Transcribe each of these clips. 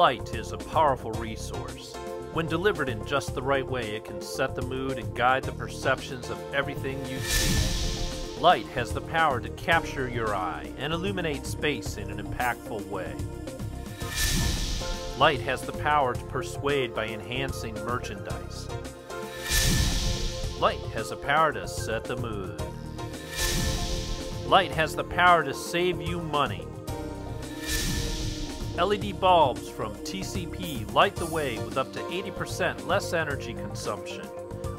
Light is a powerful resource. When delivered in just the right way, it can set the mood and guide the perceptions of everything you see. Light has the power to capture your eye and illuminate space in an impactful way. Light has the power to persuade by enhancing merchandise. Light has the power to set the mood. Light has the power to save you money. LED bulbs from TCP light the way with up to 80% less energy consumption,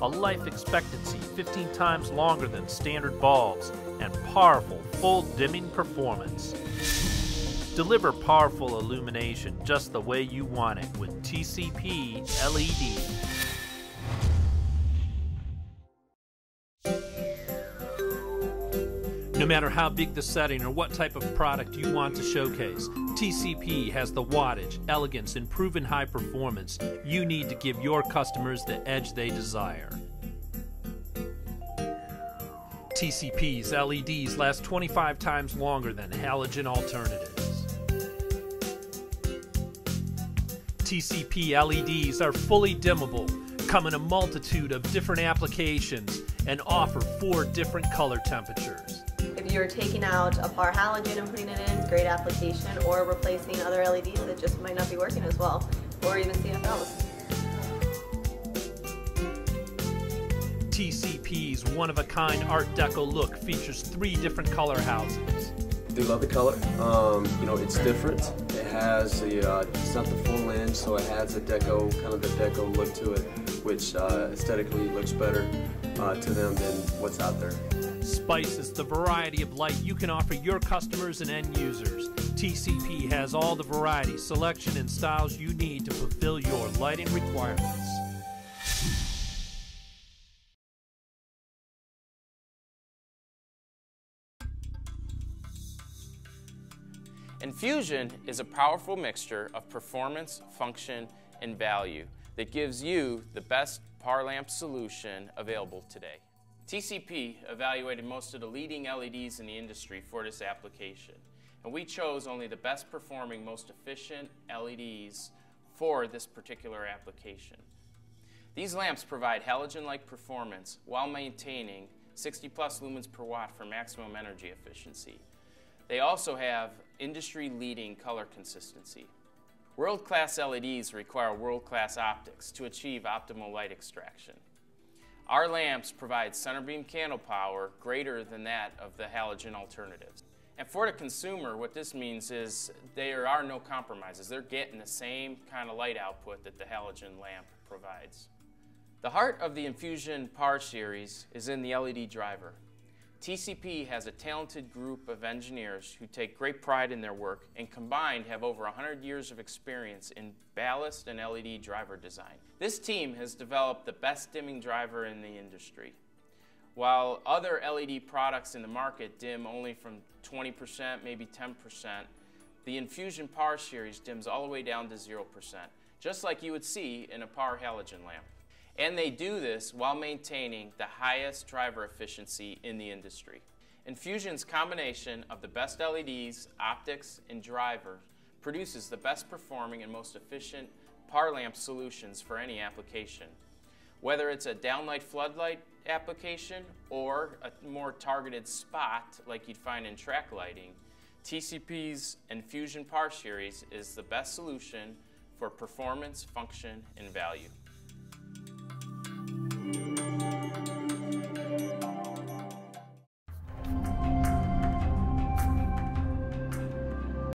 a life expectancy 15 times longer than standard bulbs, and powerful full dimming performance. Deliver powerful illumination just the way you want it with TCP LED. No matter how big the setting or what type of product you want to showcase, TCP has the wattage, elegance, and proven high performance you need to give your customers the edge they desire. TCP's LEDs last 25 times longer than halogen alternatives. TCP LEDs are fully dimmable, come in a multitude of different applications, and offer four different color temperatures. If you're taking out a par halogen and putting it in, great application, or replacing other LEDs that just might not be working as well, or even CFLs. TCP's one-of-a-kind Art Deco look features three different color houses. I do love the color. Um, you know, it's different. It has a, uh, it's not the full lens, so it has a deco, kind of the deco look to it, which uh, aesthetically looks better uh, to them than what's out there. Spice is the variety of light you can offer your customers and end users. TCP has all the variety, selection, and styles you need to fulfill your lighting requirements. Infusion is a powerful mixture of performance, function, and value that gives you the best par lamp solution available today. TCP evaluated most of the leading LEDs in the industry for this application, and we chose only the best performing, most efficient LEDs for this particular application. These lamps provide halogen-like performance while maintaining 60 plus lumens per watt for maximum energy efficiency. They also have industry-leading color consistency. World-class LEDs require world-class optics to achieve optimal light extraction. Our lamps provide center beam candle power greater than that of the halogen alternatives. And for the consumer, what this means is there are no compromises. They're getting the same kind of light output that the halogen lamp provides. The heart of the Infusion PAR series is in the LED driver. TCP has a talented group of engineers who take great pride in their work and combined have over 100 years of experience in ballast and LED driver design. This team has developed the best dimming driver in the industry. While other LED products in the market dim only from 20%, maybe 10%, the Infusion PAR series dims all the way down to 0%, just like you would see in a PAR halogen lamp. And they do this while maintaining the highest driver efficiency in the industry. Infusion's combination of the best LEDs, optics, and drivers produces the best performing and most efficient PAR lamp solutions for any application. Whether it's a downlight floodlight application or a more targeted spot like you'd find in track lighting, TCP's Infusion PAR series is the best solution for performance, function, and value.